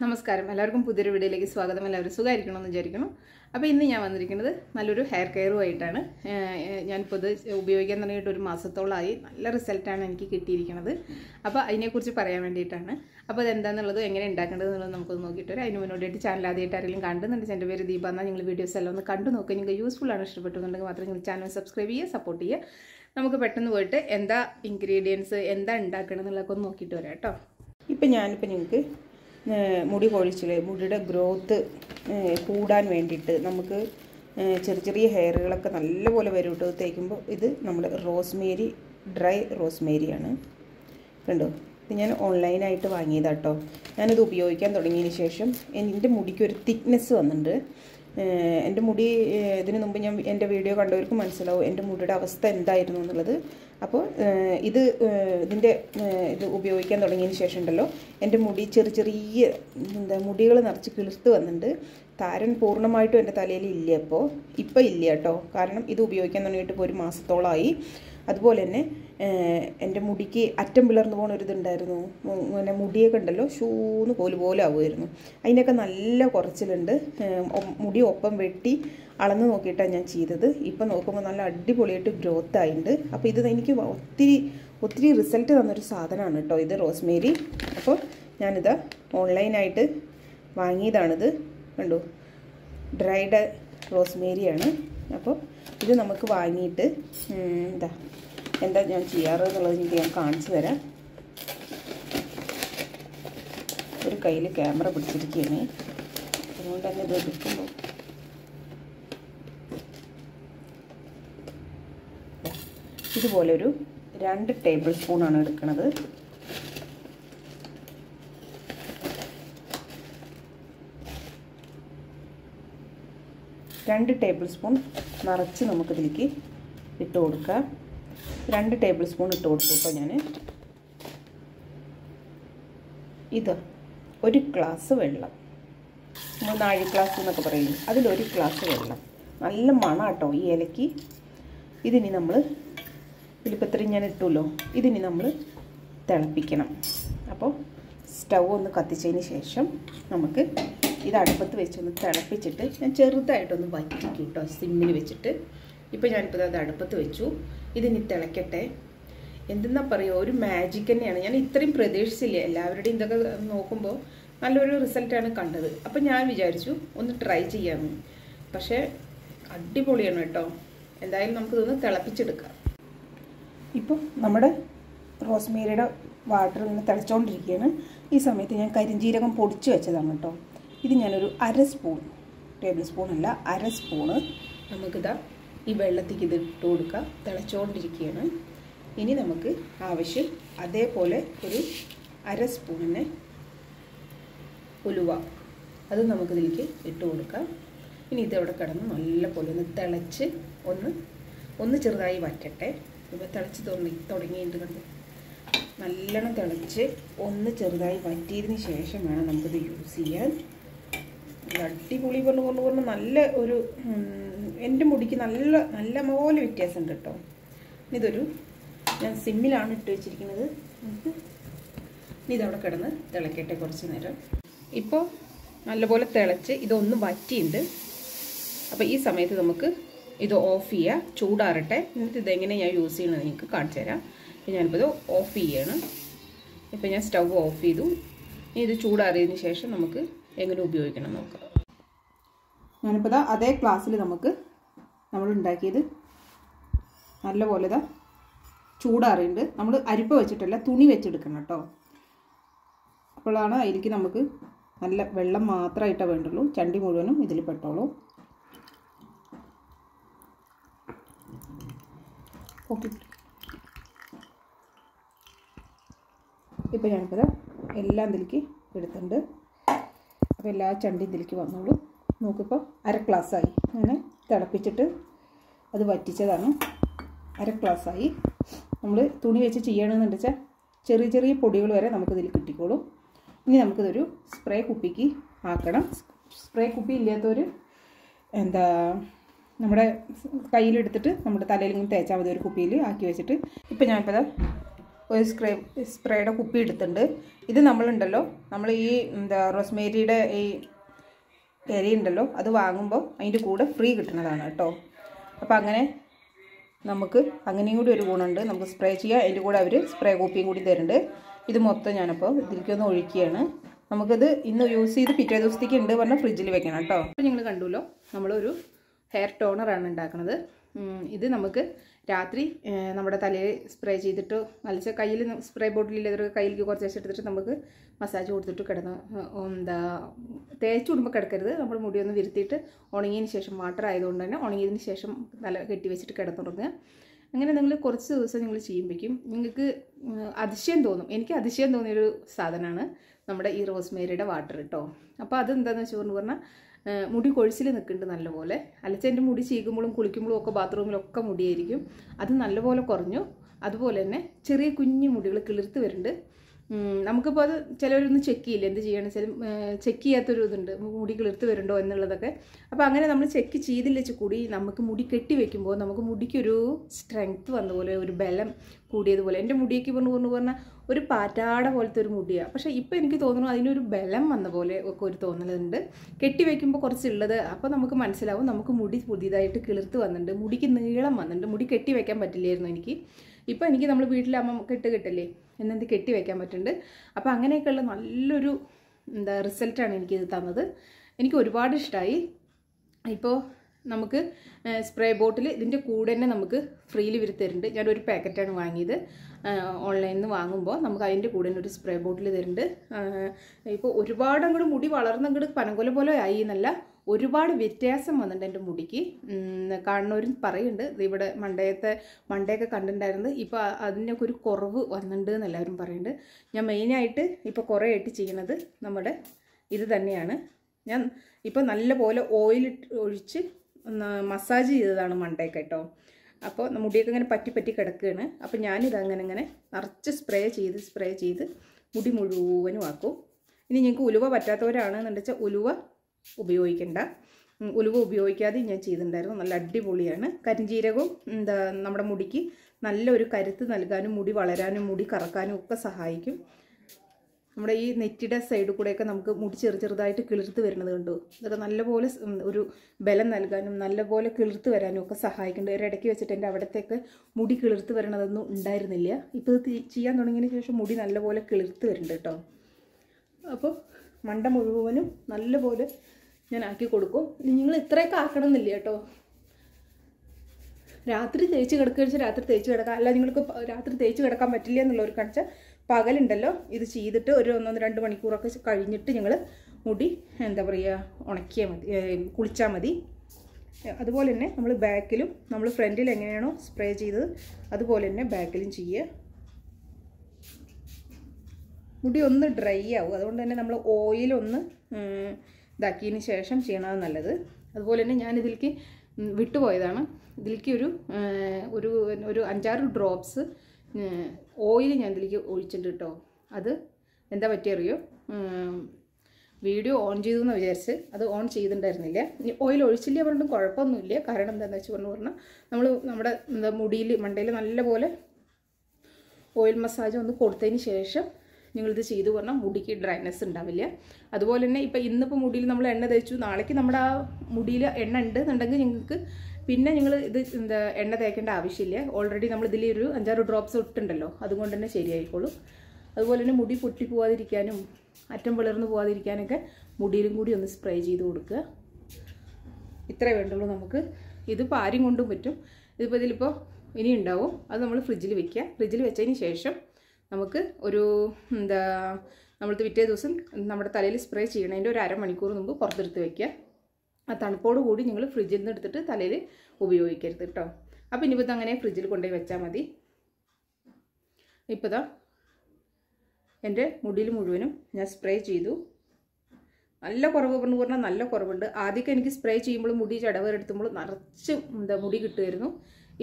നമസ്കാരം. എല്ലാവർക്കും പുതിയൊരു വീഡിയോയിലേക്ക് സ്വാഗതം. എല്ലാവരും സുഖമായിരിക്കണമെന്ന് വിചാരിക്കണം അപ്പോൾ ഇന്ന് ഞാൻ വന്നിരിക്കുന്നത് നല്ലൊരു ഹെയർ കെയറുമായിട്ടാണ് ഞാനിപ്പോൾ ഇത് ഉപയോഗിക്കാൻ തുടങ്ങിയിട്ട് ഒരു മാസത്തോളമായി നല്ല റിസൾട്ടാണ് എനിക്ക് കിട്ടിയിരിക്കുന്നത്. അപ്പോൾ അതിനെക്കുറിച്ച് പറയാൻ വേണ്ടിയിട്ടാണ്. അപ്പോൾ അതെന്താണെന്നുള്ളത് എങ്ങനെ ഉണ്ടാക്കേണ്ടത് എന്നുള്ളത് നമുക്കൊന്ന് നോക്കിയിട്ട് വരാം. അതിന് മുന്നോട്ടായിട്ട് ചാനൽ ആദ്യമായിട്ട് ആരെങ്കിലും കണ്ടുന്നുണ്ട് എന്റെ പേര് ദീപ എന്നാൽ നിങ്ങൾ വീഡിയോസ് എല്ലാം ഒന്ന് കണ്ടു നോക്കുക നിങ്ങൾക്ക് യൂസ്ഫുൾ ആണ് ഇഷ്ടപ്പെട്ടുന്നുണ്ടെങ്കിൽ മാത്രം നിങ്ങൾ ചാനൽ സബ്സ്ക്രൈബ് ചെയ്യുക സപ്പോർട്ട് ചെയ്യുക. നമുക്ക് പെട്ടെന്ന് പോയിട്ട് എന്താ ഇൻഗ്രീഡിയൻസ് എന്താ ഉണ്ടാക്കണം എന്നുള്ളതൊക്കെ ഒന്ന് നോക്കിയിട്ട് വരാം കേട്ടോ. ഇപ്പം ഞാനിപ്പോൾ നിങ്ങൾക്ക് മുടി കൊഴിച്ചിൽ മുടിയുടെ ഗ്രോത്ത് കൂടാൻ വേണ്ടിയിട്ട് നമുക്ക് ചെറിയ ചെറിയ ഹെയറുകളൊക്കെ നല്ലപോലെ വരും കേട്ടോ. തേക്കുമ്പോൾ ഇത് നമ്മുടെ റോസ്മേരി ഡ്രൈ റോസ്മേരിയാണ്. കണ്ടോ? ഇത് ഞാൻ ഓൺലൈനായിട്ട് വാങ്ങിയതാട്ടോ ഞാനിത് ഉപയോഗിക്കാൻ തുടങ്ങിയതിന് ശേഷം എന്റെ മുടിക്ക് ഒരു തിക്നെസ് വന്നിട്ടുണ്ട്. എന്റെ മുടി ഇതിന് മുമ്പ് ഞാൻ എന്റെ വീഡിയോ കണ്ടവർക്ക് മനസ്സിലാവും എന്റെ മുടിയുടെ അവസ്ഥ എന്തായിരുന്നു എന്നുള്ളത്. അപ്പോൾ ഇത് ഇതിന്റെ ഇത് ഉപയോഗിക്കാൻ തുടങ്ങിയതിന് ശേഷം ഉണ്ടല്ലോ എന്റെ മുടി ചെറിയ ചെറിയ എന്താ മുടികൾ നിറച്ച് കിളിർത്ത് വന്നിട്ടുണ്ട്. താരൻ പൂർണമായിട്ടും എന്റെ തലയിൽ ഇല്ല അപ്പോൾ ഇപ്പം ഇല്ല കേട്ടോ. കാരണം ഇത് ഉപയോഗിക്കാൻ തുടങ്ങിയിട്ട് ഇപ്പോൾ ഒരു മാസത്തോളമായി. അതുപോലെ തന്നെ എന്റെ മുടിക്ക് അറ്റം പിളർന്നു പോകുന്ന ഒരിതുണ്ടായിരുന്നു പിന്നെ മുടിയൊക്കെ ഉണ്ടല്ലോ ഷൂന്ന് കോൽ പോലെ ആവുമായിരുന്നു. അതിനൊക്കെ നല്ല കുറച്ചിലുണ്ട്. മുടി ഒപ്പം വെട്ടി അളന്ന് നോക്കിയിട്ടാണ് ഞാൻ ചെയ്തത്. ഇപ്പം നോക്കുമ്പോൾ നല്ല അടിപൊളിയായിട്ട് ഗ്രോത്ത് ആയിട്ടുണ്ട് അപ്പോൾ ഇത് എനിക്ക് ഒത്തിരി ഒത്തിരി റിസൾട്ട് തന്നൊരു സാധനമാണ് കേട്ടോ ഇത് റോസ്മേരി അപ്പോൾ ഞാനിത് ഓൺലൈനായിട്ട് വാങ്ങിയതാണിത്. കണ്ടു? ഡ്രൈഡ് റോസ്മേരിയാണ് അപ്പോൾ ഇത് നമുക്ക് വാങ്ങിയിട്ട് എന്താ എന്താ ഞാൻ ചെയ്യാറ് എന്നുള്ളത് എനിക്ക് ഞാൻ കാണിച്ചു തരാം. ഒരു കയ്യിൽ ക്യാമറ പിടിച്ചിരിക്കുകയാണ് അതുകൊണ്ട് തന്നെ ഇത് എടുക്കുമ്പോൾ ഇതുപോലെ ഒരു രണ്ട് ടേബിൾ സ്പൂണാണ് എടുക്കുന്നത് രണ്ട് ടേബിൾ സ്പൂൺ നിറച്ച് നമുക്കിതിലേക്ക് ഇട്ട് കൊടുക്കാം. രണ്ട് ടേബിൾ സ്പൂൺ ഇട്ട് കൊടുത്തു ഞാൻ ഇത് ഒരു ഗ്ലാസ് വെള്ളം. നമ്മൾ നാഴി ഗ്ലാസ് എന്നൊക്കെ പറയും. അതിലൊരു ഗ്ലാസ് വെള്ളം. നല്ല മണാട്ടോ ഈ ഇലയ്ക്ക്. ഇതിനി നമ്മൾ ഇതിലിപ്പോൾ ഞാൻ ഇട്ടുമല്ലോ ഇതിനി നമ്മൾ തിളപ്പിക്കണം. അപ്പോൾ സ്റ്റൗ ഒന്ന് കത്തിച്ചതിന് ശേഷം നമുക്ക് ഇത് അടുപ്പത്ത് വെച്ചൊന്ന് തിളപ്പിച്ചിട്ട് ഞാൻ ചെറുതായിട്ടൊന്ന് വറ്റിക്കും കേട്ടോ സിമ്മിൽ വെച്ചിട്ട്. ഇപ്പോൾ ഞാനിപ്പോൾ അത് അടുപ്പത്ത് വെച്ചു. ഇതിനി തിളക്കട്ടെ. എന്തെന്നാ പറയുക ഒരു മാജിക് തന്നെയാണ്. ഞാൻ ഇത്രയും പ്രതീക്ഷിച്ചില്ല എല്ലാവരുടെയും ഇതൊക്കെ നോക്കുമ്പോൾ നല്ലൊരു റിസൾട്ടാണ് കണ്ടത്. അപ്പം ഞാൻ വിചാരിച്ചു ഒന്ന് ട്രൈ ചെയ്യാമെന്ന് പക്ഷേ അടിപൊളിയാണ് കേട്ടോ. എന്തായാലും നമുക്കിതൊന്ന് തിളപ്പിച്ചെടുക്കാം. ഇപ്പോൾ നമ്മുടെ റോസ്മേരിയുടെ വാട്ടർ ഇങ്ങനെ തിളച്ചുകൊണ്ടിരിക്കുകയാണ് ഈ സമയത്ത് ഞാൻ കരിഞ്ജീരകം പൊടിച്ച് വെച്ചതാണ് കേട്ടോ. ഇത് ഞാനൊരു അര സ്പൂൺ ടേബിൾ സ്പൂൺ അല്ല അര സ്പൂണ് നമുക്കിതാ ഈ വെള്ളത്തേക്ക് ഇത് ഇട്ട് കൊടുക്കുക തിളച്ചുകൊണ്ടിരിക്കുകയാണ് ഇനി നമുക്ക് ആവശ്യം അതേപോലെ ഒരു അര സ്പൂണിന് ഉലുവ. അത് നമുക്കിതിലേക്ക് ഇട്ട് കൊടുക്കാം. ഇനി ഇതവിടെ കിടന്ന് നല്ലപോലെ ഒന്ന് തിളച്ച് ഒന്ന് ഒന്ന് ചെറുതായി വറ്റട്ടെ. ഇപ്പോൾ തിളച്ച് തുടങ്ങി തുടങ്ങിയിട്ട് കണ്ടു? നല്ലോണം തിളച്ച് ഒന്ന് ചെറുതായി വറ്റിയതിന് ശേഷം വേണം നമുക്കിത് യൂസ് ചെയ്യാൻ. അടിപൊളി പറഞ്ഞു പറഞ്ഞു പറഞ്ഞു നല്ല ഒരു എന്റെ മുടിക്ക് നല്ല നല്ല പോലെ വ്യത്യാസമുണ്ട് കേട്ടോ. ഇതൊരു ഞാൻ സിമ്മിലാണ് ഇട്ട് വെച്ചിരിക്കുന്നത്. നമുക്ക് ഇനി ഇതവിടെ കിടന്ന് തിളക്കട്ടെ കുറച്ച് നേരം. ഇപ്പോൾ നല്ലപോലെ തിളച്ച് ഇതൊന്ന് വറ്റിയുണ്ട് അപ്പോൾ ഈ സമയത്ത് നമുക്ക് ഇത് ഓഫ് ചെയ്യുക. ചൂടാറട്ടെ. എന്നിട്ട് ഇതെങ്ങനെ ഞാൻ യൂസ് ചെയ്യണമെന്ന് നിങ്ങൾക്ക് കാണിച്ചു തരാം. അപ്പോൾ ഞാനിപ്പോൾ ഇത് ഓഫ് ചെയ്യാണ്. ഇപ്പോൾ ഞാൻ സ്റ്റൗ ഓഫ് ചെയ്തു. ഇനി ഇത് ചൂടാറിയതിന് ശേഷം നമുക്ക് എങ്ങനെ ഉപയോഗിക്കണം നോക്കാം. ഞാനിപ്പോൾ ഇതാ അതേ ക്ലാസ്സിൽ നമുക്ക് നമ്മൾ ഉണ്ടാക്കിയത് നല്ലപോലെ ഇതാ ചൂടാറിയുണ്ട്. നമ്മൾ അരിപ്പ വെച്ചിട്ടല്ല തുണി വെച്ചെടുക്കണം കേട്ടോ. അപ്പോഴാണ് അതിലേക്ക് നമുക്ക് നല്ല വെള്ളം മാത്രമായിട്ടേ വേണ്ടുള്ളൂ. ചണ്ടി മുഴുവനും ഇതിൽ പെട്ടോളൂ. ഓക്കെ. ഇപ്പോൾ ഞാനിപ്പോൾ എല്ലാം ഇതിലേക്ക് എടുത്തിട്ടുണ്ട്. അപ്പോൾ എല്ലാ ചണ്ടി ഇതിലേക്ക് വന്നോളൂ. നോക്കിപ്പോൾ അര ഗ്ലാസ്സായി. അങ്ങനെ തിളപ്പിച്ചിട്ട് അത് വറ്റിച്ചതാണ്. അര ഗ്ലാസ്സായി. നമ്മൾ തുണി വെച്ച് ചെയ്യണമെന്ന് വെച്ചാൽ ചെറിയ ചെറിയ പൊടികൾ വരെ നമുക്കിതിൽ കിട്ടിക്കോളും. ഇനി നമുക്കിതൊരു സ്പ്രേ കുപ്പിക്ക് ആക്കണം. സ്പ്രേ കുപ്പി ഇല്ലാത്തൊരു എന്താ നമ്മുടെ കയ്യിലെടുത്തിട്ട് നമ്മുടെ തലയിൽ ഇങ്ങനെ തേച്ചാൽ മതി ഒരു കുപ്പിയിൽ ആക്കി വെച്ചിട്ട്. ഇപ്പം ഞാനിപ്പോൾ ഒരു സ്പ്രേ സ്പ്രേയുടെ കുപ്പി എടുത്തിട്ടുണ്ട്. ഇത് നമ്മളുണ്ടല്ലോ നമ്മൾ ഈ എന്താ റോസ്മേരിയുടെ ഈ ഇലയുണ്ടല്ലോ അത് വാങ്ങുമ്പോൾ അതിന്റെ കൂടെ ഫ്രീ കിട്ടുന്നതാണ് കേട്ടോ. അപ്പോൾ അങ്ങനെ നമുക്ക് അങ്ങനെയും കൂടി ഒരു ഗുണമുണ്ട്. നമുക്ക് സ്പ്രേ ചെയ്യാം. അതിന്റെ കൂടെ അവർ സ്പ്രേ കുപ്പിയും കൂടി തരുന്നുണ്ട്. ഇത് മൊത്തം ഞാനപ്പോൾ ഇതിലേക്കൊന്ന് ഒഴിക്കുകയാണ്. നമുക്കിത് ഇന്ന് യൂസ് ചെയ്ത് പിറ്റേ ദിവസത്തേക്ക് ഉണ്ട് പറഞ്ഞാൽ ഫ്രിഡ്ജിൽ വെക്കണം കേട്ടോ. അപ്പോൾ നിങ്ങൾ കണ്ടുല്ലോ നമ്മളൊരു ഹെയർ ടോണറാണ് ഉണ്ടാക്കുന്നത്. ഇത് നമുക്ക് രാത്രി നമ്മുടെ തലയിൽ സ്പ്രേ ചെയ്തിട്ട് വലിച്ച കയ്യിൽ സ്പ്രേ ബോട്ടിൽ ഇതൊരു കയ്യിലേക്ക് കുറച്ച് ദിവസം എടുത്തിട്ട് നമുക്ക് മസാജ് കൊടുത്തിട്ട് കിടന്ന് എന്താ തേച്ച് വിടുമ്പോൾ കിടക്കരുത്. നമ്മൾ മുടി ഒന്ന് വിരുത്തിയിട്ട് ഉണങ്ങിയതിന് ശേഷം വാട്ടർ ആയതുകൊണ്ട് തന്നെ ഉണങ്ങിയതിന് ശേഷം നല്ല കെട്ടി വെച്ചിട്ട് കിടന്നുറങ്ങുക. അങ്ങനെ നിങ്ങൾ കുറച്ച് ദിവസം നിങ്ങൾ ചെയ്യുമ്പോഴേക്കും നിങ്ങൾക്ക് അതിശയം തോന്നും. എനിക്ക് അതിശയം തോന്നിയൊരു സാധനമാണ് നമ്മുടെ ഈ റോസ്മേരിയുടെ വാട്ടർ കേട്ടോ അപ്പോൾ അതെന്താണെന്ന് വെച്ചുകൊണ്ട് പറഞ്ഞാൽ മുടി കൊഴിച്ചിൽ നിൽക്കുന്നുണ്ട് നല്ലപോലെ. അലച്ച എന്റെ മുടി ചീകുമ്പോഴും കുളിക്കുമ്പോഴും ഒക്കെ ബാത്റൂമിലൊക്കെ മുടിയായിരിക്കും. അത് നല്ലപോലെ കുറഞ്ഞു. അതുപോലെ തന്നെ ചെറിയ കുഞ്ഞു മുടികൾ കിളിർത്ത് വരുന്നുണ്ട് നമുക്കിപ്പോൾ അത് ചിലവരൊന്നും ചെക്ക് ചെയ്യില്ല? എന്ത് ചെയ്യണം? ചില ചെക്ക് ചെയ്യാത്തൊരു ഇതുണ്ട്. മുടി കിളിർത്ത് വരുന്നുണ്ടോ എന്നുള്ളതൊക്കെ. അപ്പോൾ അങ്ങനെ നമ്മൾ ചെക്ക് ചെയ്തില്ല വെച്ച് കൂടി നമുക്ക് മുടി കെട്ടി വെക്കുമ്പോൾ നമുക്ക് മുടിക്കൊരു സ്ട്രെങ്ത് വന്ന പോലെ ഒരു ബലം കൂടിയതുപോലെ എന്റെ മുടിയൊക്കെ പറഞ്ഞു പറഞ്ഞു പറഞ്ഞാൽ ഒരു പാറ്റാട പോലത്തെ ഒരു മുടിയാണ് പക്ഷേ ഇപ്പോൾ എനിക്ക് തോന്നുന്നു അതിനൊരു ബലം വന്ന പോലെ ഒക്കെ ഒരു തോന്നലുണ്ട്. കെട്ടിവെക്കുമ്പോൾ കുറച്ചുള്ളത് അപ്പോൾ നമുക്ക് മനസ്സിലാവും. നമുക്ക് മുടി പുതിയതായിട്ട് കിളിർത്ത് വന്നിട്ടുണ്ട്. മുടിക്ക് നീളം വന്നിട്ടുണ്ട്. മുടി കെട്ടി വെക്കാൻ പറ്റില്ലായിരുന്നു എനിക്ക്. ഇപ്പോൾ എനിക്ക് നമ്മൾ വീട്ടിലമ്മ കെട്ട് കെട്ടല്ലേ? എന്നെന്ത് കെട്ടി വെക്കാൻ പറ്റുന്നുണ്ട്. അപ്പോൾ അങ്ങനെയൊക്കെയുള്ള നല്ലൊരു എന്താ റിസൾട്ടാണ് എനിക്കിത് തന്നത്. എനിക്ക് ഒരുപാട് ഇഷ്ടമായി ഇപ്പോൾ നമുക്ക് സ്പ്രേ ബോട്ടിൽ ഇതിന്റെ കൂടെ തന്നെ നമുക്ക് ഫ്രീയിൽ ഇവർ ഞാനൊരു പാക്കറ്റാണ് വാങ്ങിയത്. ഓൺലൈനിൽ നിന്ന് വാങ്ങുമ്പോൾ നമുക്ക് അതിന്റെ കൂടെ തന്നെ ഒരു സ്പ്രേ ബോട്ടിൽ തരുന്നുണ്ട്. ഇപ്പോൾ ഒരുപാട് അങ്ങോട്ട് മുടി വളർന്നങ്ങോട്ട് പനങ്കൊല പോലെ ആയി എന്നല്ല ഒരുപാട് വ്യത്യാസം വന്നിട്ടുണ്ട് എന്റെ മുടിക്ക്. കാണുന്നവരും പറയുന്നുണ്ട് ഇവിടെ മണ്ടയത്തെ മണ്ടയൊക്കെ കണ്ടിട്ടുണ്ടായിരുന്നത് ഇപ്പോൾ അതിനൊക്കെ ഒരു കുറവ് വന്നിട്ടുണ്ട് എന്ന് എല്ലാവരും പറയുന്നുണ്ട് ഞാൻ മെയിനായിട്ട് ഇപ്പോൾ കുറേ ആയിട്ട് ചെയ്യണത് നമ്മുടെ ഇത് തന്നെയാണ്. ഞാൻ ഇപ്പോൾ നല്ലപോലെ ഓയിൽ ഒഴിച്ച് ഒന്ന് മസാജ് ചെയ്തതാണ് മണ്ടേ കേട്ടോ. അപ്പോൾ മുടിയൊക്കെ ഇങ്ങനെ പറ്റി പറ്റി കിടക്കുകയാണ്. അപ്പോൾ ഞാനിത് അങ്ങനെ ഇങ്ങനെ നിറച്ച് സ്പ്രേ ചെയ്ത് സ്പ്രേ ചെയ്ത് മുടി മുഴുവനും ആക്കും. ഇനി ഞങ്ങൾക്ക് ഉലുവ പറ്റാത്തവരാണെന്നുണ്ടെന്ന് വെച്ചാൽ ഉലുവ ഉപയോഗിക്കേണ്ട. ഉലുവ ഉപയോഗിക്കാതെ ഞാൻ ചെയ്തിട്ടുണ്ടായിരുന്നു. നല്ല അടിപൊളിയാണ്. കരിഞ്ജീരകവും എന്താ നമ്മുടെ മുടിക്ക് നല്ലൊരു കരുത്ത് നൽകാനും മുടി വളരാനും മുടി കറക്കാനും ഒക്കെ സഹായിക്കും. നമ്മുടെ ഈ നെറ്റിയുടെ സൈഡിൽ കൂടെയൊക്കെ നമുക്ക് മുടി ചെറു ചെറുതായിട്ട് കിളിർത്ത് വരുന്നത് കണ്ടു. ഇതൊക്കെ നല്ലപോലെ ഒരു ബലം നൽകാനും നല്ലപോലെ കിളിർത്ത് വരാനും ഒക്കെ സഹായിക്കുന്നുണ്ട്. ഒരു ഇടയ്ക്ക് വെച്ചിട്ട് എന്റെ അവിടത്തേക്ക് മുടി കിളിർത്ത് വരണതൊന്നും ഉണ്ടായിരുന്നില്ല. ഇപ്പോൾ ഇത് ചെയ്യാൻ തുടങ്ങിയതിന് ശേഷം മുടി നല്ലപോലെ കിളിർത്ത് വരുന്നുണ്ട് കേട്ടോ. അപ്പോൾ മണ്ട മുഴുവനും നല്ലപോലെ ഞാൻ ആക്കി കൊടുക്കും. നിങ്ങൾ ഇത്രയൊക്കെ ആക്കണം എന്നില്ല കേട്ടോ. രാത്രി തേച്ച് കിടക്കുക രാത്രി തേച്ച് കിടക്കാം. അല്ല നിങ്ങൾക്ക് രാത്രി തേച്ച് കിടക്കാൻ പറ്റില്ല എന്നുള്ളവർ കാണിച്ചാൽ പകലുണ്ടല്ലോ ഇത് ചെയ്തിട്ട് ഒരു ഒന്നൊന്ന് രണ്ട് മണിക്കൂറൊക്കെ കഴിഞ്ഞിട്ട് ഞങ്ങൾ മുടി എന്താ പറയുക ഉണക്കിയാൽ മതി കുളിച്ചാൽ മതി. അതുപോലെ തന്നെ നമ്മൾ ബാക്കിലും നമ്മൾ ഫ്രണ്ടിൽ എങ്ങനെയാണോ സ്പ്രേ ചെയ്തത് അതുപോലെ തന്നെ ബാക്കിലും ചെയ്യുക. മുടി ഒന്ന് ഡ്രൈ ആവും അതുകൊണ്ട് തന്നെ നമ്മൾ ഓയിലൊന്ന് ഇതാക്കിയതിന് ശേഷം ചെയ്യണത് നല്ലത്. അതുപോലെ തന്നെ ഞാൻ ഇതിലേക്ക് വിട്ടുപോയതാണ്. ഇതിലേക്ക് ഒരു ഒരു ഒരു അഞ്ചാറ് ഡ്രോപ്സ് ഓയിൽ ഞാൻ ഇതിലേക്ക് ഒഴിച്ചിട്ടുണ്ട് കേട്ടോ. അത് എന്താ പറ്റിയറിയോ? വീഡിയോ ഓൺ ചെയ്തു എന്ന് വിചാരിച്ച് അത് ഓൺ ചെയ്തിട്ടുണ്ടായിരുന്നില്ല. ഇനി ഓയിൽ ഒഴിച്ചില്ല പറഞ്ഞിട്ടും കുഴപ്പമൊന്നുമില്ല. കാരണം എന്താണെന്ന് വെച്ച് പറഞ്ഞു പറഞ്ഞാൽ നമ്മൾ നമ്മുടെ എന്താ മുടിയിൽ മണ്ടയിൽ നല്ലപോലെ ഓയിൽ മസാജ് ഒന്ന് കൊടുത്തതിന് ശേഷം നിങ്ങളിത് ചെയ്തു പറഞ്ഞാൽ മുടിക്ക് ഡ്രൈനെസ് ഉണ്ടാവില്ല. അതുപോലെ തന്നെ ഇപ്പം ഇന്നിപ്പോൾ മുടിയിൽ നമ്മൾ എണ്ണ തേച്ചു. നാളേക്ക് നമ്മുടെ ആ മുടിയിൽ എണ്ണ ഉണ്ട് എന്നുണ്ടെങ്കിൽ നിങ്ങൾക്ക് പിന്നെ നിങ്ങൾ ഇത് എന്താ എണ്ണ തേക്കേണ്ട ആവശ്യമില്ല. ഓൾറെഡി നമ്മൾ ഇതിൽ ഒരു അഞ്ചാറ് ഡ്രോപ്സ് ഇട്ടുണ്ടല്ലോ. അതുകൊണ്ട് തന്നെ ശരിയായിക്കോളും. അതുപോലെ തന്നെ മുടി പൊട്ടി പോവാതിരിക്കാനും അറ്റം പിളർന്നു പോവാതിരിക്കാനൊക്കെ മുടിയിലും കൂടി ഒന്ന് സ്പ്രേ ചെയ്ത് കൊടുക്കുക. ഇത്രേ വേണ്ടുള്ളൂ നമുക്ക്. ഇതിപ്പോൾ ആരും കൊണ്ടും പറ്റും. ഇതിപ്പോൾ ഇതിലിപ്പോൾ ഇനി ഉണ്ടാവും. അത് നമ്മൾ ഫ്രിഡ്ജിൽ വെക്കുക. ഫ്രിഡ്ജിൽ വെച്ചതിന് ശേഷം നമുക്ക് ഒരു എന്താ നമ്മൾ പിറ്റേ ദിവസം നമ്മുടെ തലയിൽ സ്പ്രേ ചെയ്യണതിന്റെ ഒരു അരമണിക്കൂർ മുമ്പ് പുറത്തെടുത്ത് വെക്കുക. ആ തണുപ്പോട് കൂടി നിങ്ങൾ ഫ്രിഡ്ജിൽ നിന്ന് എടുത്തിട്ട് തലയിൽ ഉപയോഗിക്കരുത് കേട്ടോ. അപ്പോൾ ഇനിയിപ്പോൾ ഇത് അങ്ങനെ ഫ്രിഡ്ജിൽ കൊണ്ടുപോയി വെച്ചാൽ മതി. ഇപ്പോൾ ഇതാ എന്റെ മുടിയിൽ മുഴുവനും ഞാൻ സ്പ്രേ ചെയ്തു. നല്ല കുറവ് എന്ന് പറഞ്ഞാൽ നല്ല കുറവുണ്ട്. ആദ്യമൊക്കെ എനിക്ക് സ്പ്രേ ചെയ്യുമ്പോൾ മുടി ചടവരെടുത്തുമ്പോൾ നിറച്ച് എന്താ മുടി കിട്ടുമായിരുന്നു.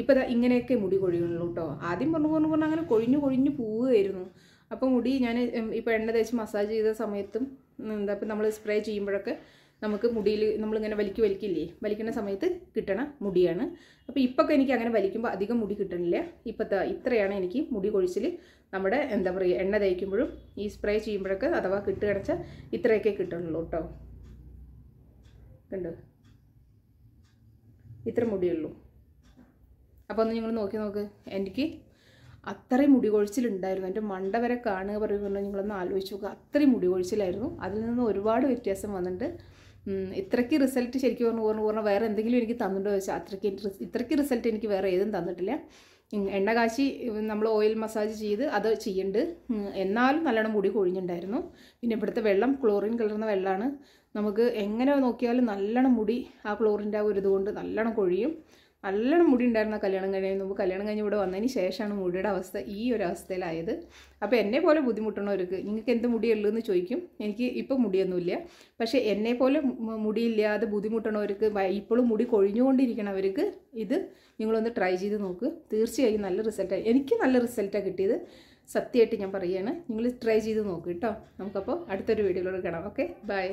ഇപ്പോൾ ദാ ഇങ്ങനെയൊക്കെ മുടി കൊഴിയുള്ളൂ കേട്ടോ. ആദ്യം പറഞ്ഞു പറഞ്ഞു പറഞ്ഞാൽ അങ്ങനെ കൊഴിഞ്ഞു കൊഴിഞ്ഞു പോവുമായിരുന്നു അപ്പോൾ മുടി ഞാൻ ഇപ്പോൾ എണ്ണ തേച്ച് മസാജ് ചെയ്ത സമയത്തും എന്താ ഇപ്പം നമ്മൾ സ്പ്രേ ചെയ്യുമ്പോഴൊക്കെ നമുക്ക് മുടിയിൽ നമ്മളിങ്ങനെ വലിക്ക് വലിക്കില്ലേ? വലിക്കുന്ന സമയത്ത് കിട്ടണ മുടിയാണ്. അപ്പോൾ ഇപ്പൊക്കെ എനിക്ക് അങ്ങനെ വലിക്കുമ്പോൾ അധികം മുടി കിട്ടണില്ല. ഇപ്പോഴത്തെ ഇത്രയാണ് എനിക്ക് മുടി കൊഴിച്ചിൽ നമ്മുടെ എന്താ പറയുക എണ്ണ തേക്കുമ്പോഴും ഈ സ്പ്രേ ചെയ്യുമ്പോഴൊക്കെ അഥവാ കിട്ടുകണച്ചാൽ ഇത്രയൊക്കെ കിട്ടുള്ളൂ കേട്ടോ കണ്ടോ? ഇത്ര മുടിയുള്ളൂ അപ്പോൾ ഒന്ന് നിങ്ങൾ നോക്കി നോക്ക്. എനിക്ക് അത്രയും മുടി കൊഴിച്ചിലുണ്ടായിരുന്നു എന്റെ മണ്ട വരെ കാണുക പറയുമ്പോൾ നിങ്ങളൊന്ന് ആലോചിച്ച് നോക്കുക അത്രയും മുടി കൊഴിച്ചിലായിരുന്നു. അതിൽ നിന്ന് ഒരുപാട് വ്യത്യാസം വന്നിട്ട് ഉം, ഇത്രയ്ക്ക് റിസൾട്ട് ശരിക്കും പറഞ്ഞു പറഞ്ഞു പറഞ്ഞാൽ വേറെ എന്തെങ്കിലും എനിക്ക് തന്നിട്ടുണ്ടോ ചോദിച്ചാൽ അത്രയ്ക്ക് ഇത്രയ്ക്ക് റിസൾട്ട് എനിക്ക് വേറെ ഏതും തന്നിട്ടില്ല. എണ്ണ കാശി നമ്മൾ ഓയിൽ മസാജ് ചെയ്ത് അത് ചെയ്യുന്നുണ്ട് എന്നാലും നല്ലോണം മുടി കൊഴിഞ്ഞിട്ടുണ്ടായിരുന്നു പിന്നെ ഇവിടുത്തെ വെള്ളം ക്ലോറിൻ കലർന്ന വെള്ളമാണ് നമുക്ക് എങ്ങനെ നോക്കിയാലും നല്ലോണം മുടി ആ ക്ലോറിന്റെ ആ ഒരു ഇതുകൊണ്ട് നല്ലോണം കൊഴിയും. നല്ലോണം മുടി ഉണ്ടായിരുന്ന കല്യാണം കഴിയുന്ന മുമ്പ് കല്യാണം കഴിഞ്ഞ് ഇവിടെ വന്നതിന് ശേഷമാണ് മുടിയുടെ അവസ്ഥ ഈ ഒരു അവസ്ഥയിലായത്. അപ്പോൾ എന്നെ പോലെ ബുദ്ധിമുട്ടുന്നവർക്ക് നിങ്ങൾക്ക് എന്ത് മുടിയുള്ളൂ എന്ന് ചോദിക്കും. എനിക്ക് ഇപ്പോൾ മുടിയൊന്നുമില്ല. പക്ഷേ എന്നെ പോലെ മുടിയില്ലാതെ ബുദ്ധിമുട്ടണവർക്ക് ഇപ്പോഴും മുടി കൊഴിഞ്ഞുകൊണ്ടിരിക്കണവർക്ക് ഇത് നിങ്ങളൊന്ന് ട്രൈ ചെയ്ത് നോക്ക്. തീർച്ചയായും നല്ല റിസൾട്ടാണ് എനിക്ക് നല്ല റിസൾട്ടാണ് കിട്ടിയത്. സത്യമായിട്ട് ഞാൻ പറയുകയാണ്. നിങ്ങൾ ട്രൈ ചെയ്ത് നോക്ക് കേട്ടോ. നമുക്കപ്പോൾ അടുത്തൊരു വീഡിയോയിലൂടെ കാണാം. ഓക്കെ? ബൈ